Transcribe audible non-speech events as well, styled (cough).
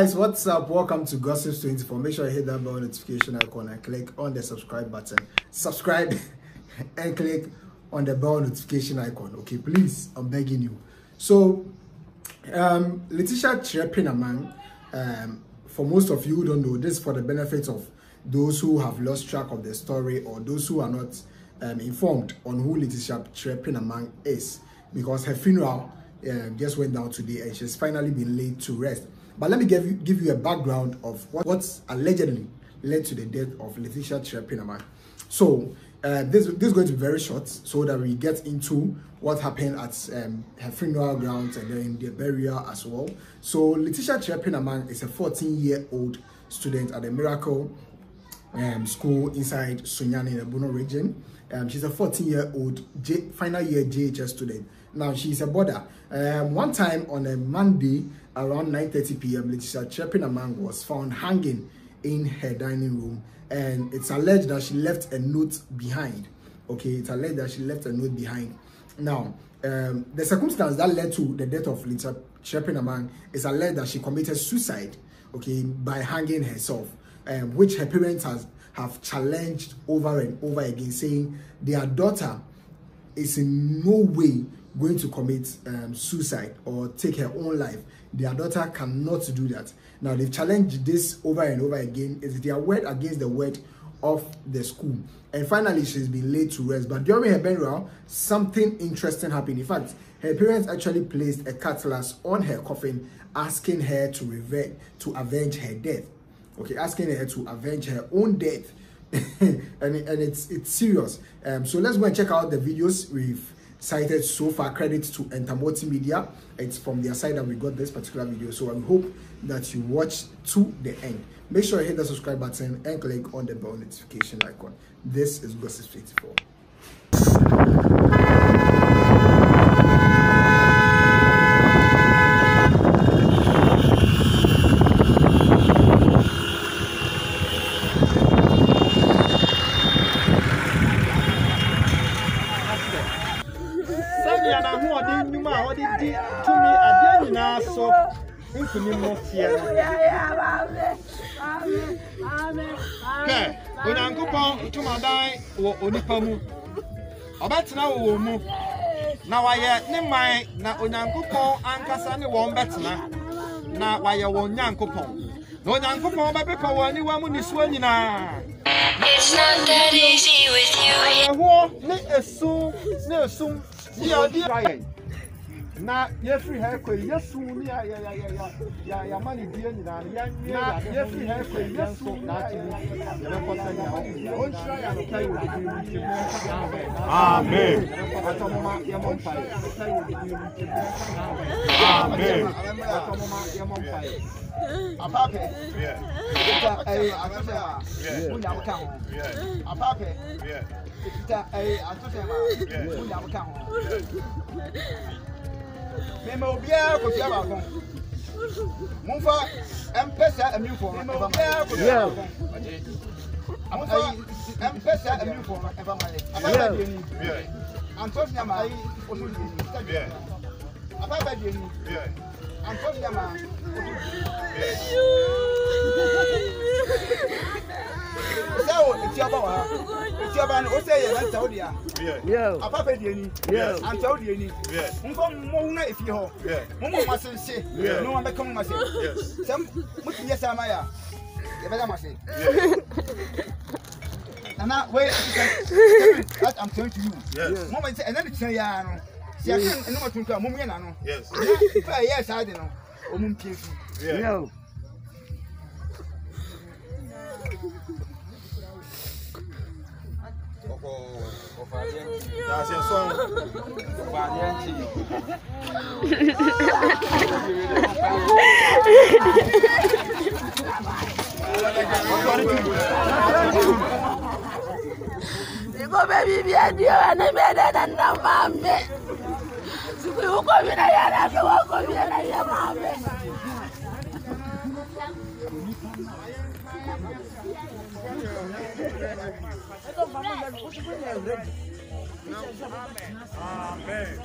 guys, what's up? Welcome to Gossips 24. Make sure you hit that bell notification icon and click on the subscribe button. Subscribe (laughs) and click on the bell notification icon. Okay, please, I'm begging you. So, um, Leticia Kyere Pinaman, um, for most of you who don't know, this for the benefit of those who have lost track of the story or those who are not um, informed on who Leticia Kyere Pinaman is, because her funeral um, just went down today and she's finally been laid to rest. But let me give you, give you a background of what, what's allegedly led to the death of Leticia Kyere Pinaman. So uh, this, this is going to be very short so that we get into what happened at um, her funeral grounds and then the burial as well. So Leticia Kyere Pinaman is a 14-year-old student at the Miracle um, school inside Sunyani in the Bono region. Um, she's a 14-year-old final year JHS student. Now she's a boarder. Um, one time on a Monday around 9:30 p.m., Leticia Kyere Pinaman was found hanging in her dining room, and it's alleged that she left a note behind. Okay, it's alleged that she left a note behind. Now, um, the circumstance that led to the death of Letitia Chirepinaman is alleged that she committed suicide. Okay, by hanging herself, um, which her parents has have challenged over and over again, saying their daughter is in no way going to commit um, suicide or take her own life. Their daughter cannot do that. Now they've challenged this over and over again. It's their word against the word of the school. And finally, she's been laid to rest. But during her burial, something interesting happened. In fact, her parents actually placed a cutlass on her coffin, asking her to revenge, to avenge her death. Okay, asking her to avenge her own death. (laughs) and, and it's it's serious. Um, so let's go and check out the videos we've cited so far. Credit to Entamoty Media. It's from their side that we got this particular video. So I hope that you watch to the end. Make sure you hit the subscribe button and click on the bell notification icon. This is Gossip 24. Hwɛ onyankopɔn ntomadan wɔ onipa mu. Ɔbɛtena wɔ wɔn mu. Na wayɛ ne man na onyankopɔn ankasa ne wɔn bɛtena. Na wayɛ wɔn nyankopɔn. Na onyankopɔn bɛpepa wɔn aniwa mu nisuo nyinaa. It's not that easy with you. ɛhoɔ ne esum ne esum yɛ yɛn na yɛfiri ha kɔ yi yɛsum ne yɛ yɛ yɛ yɛ yɛ yɛama ne die nyinaa no na yɛfiri ha kɔ yi mu yɛbɛkɔ sɛ nea ɔnhyira yɛ anɔpa yi wɔ didi mu mu amen atɔmoma yɛmɔ mpae yi wɔ didi mu amen atɔmoma yɛmɔ mpae Apape. Kita ɛyɛ asosɛ ma. Munya mo ka ho. Apape. Kita ɛyɛ asosɛ ma. Munya mo ka ho ma obiara kɔtua baako momfa ɛmpɛ saa amimfoɔ no ɛba ma momfa ɛmpɛ saa amimfoɔ no ɛba ma ababa deɛ ni antonia ma ɔno deɛ ni ababa deɛ ni antonia ma ɔno deɛ ni wo eti aba wa. Eti aba no o se yɛ na ntaw deɛ apapa deɛ ni antaw deɛ ni nkɔ mɔwu na efi hɔ mo mɔ ma se se. Ne ma bɛka mo ma se. Sɛ mo ti nyɛ sɛ ama yɛ yɛ bɛ da ma se. Nana wei sɛ that i'm telling to you. Mo ma sɛ ɛna ne tiɲɛ yaa no. Si ase ɛna ma tuntun a mo mu yɛ na no. Ɛna yɛ saa no. O mu n pie fi. That's your song. Siko bebi biya diyo ane mede nan nan mame. Siko yuko bina yana so wako bina yana mame. Amen.